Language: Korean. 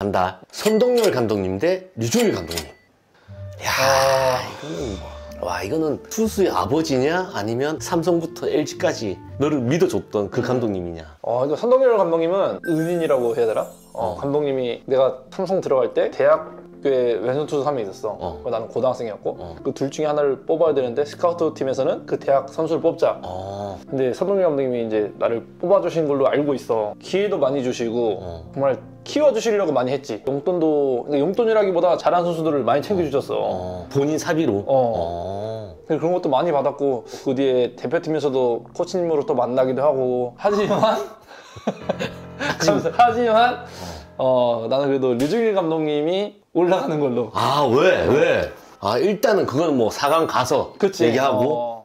한다. 선동열 감독님 대 류중일 감독님. 야, 아, 이거는 와 이거는 투수의 아버지냐 아니면 삼성부터 LG까지 너를 믿어줬던 그 감독님이냐. 어, 근데 선동열 감독님은 은인이라고 해야 되나? 어, 어. 감독님이 내가 삼성 들어갈 때 대학 교에 왼손 투수 3명 있었어. 어. 그리고 나는 고등학생이었고 어. 그 둘 중에 하나를 뽑아야 되는데 스카우트 팀에서는 그 대학 선수를 뽑자. 어, 근데 선동열 감독님이 이제 나를 뽑아주신 걸로 알고 있어. 기회도 많이 주시고 어. 정말 키워주시려고 많이 했지. 용돈도 근데 용돈이라기보다 잘하는 선수들을 많이 챙겨주셨어. 어, 본인 사비로. 어. 근데 그런 것도 많이 받았고 그 뒤에 대표팀에서도 코치님으로 또 만나기도 하고 하지만 하지만 어 나는 그래도 류중일 감독님이 올라가는 걸로 아 왜? 왜? 아 일단은 그건 뭐 4강 가서 그치 얘기하고 어,